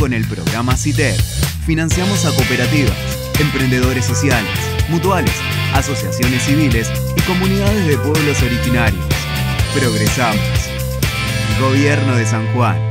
con el programa CITER. Financiamos a cooperativas, emprendedores sociales, mutuales, asociaciones civiles y comunidades de pueblos originarios. Progresamos. Gobierno de San Juan.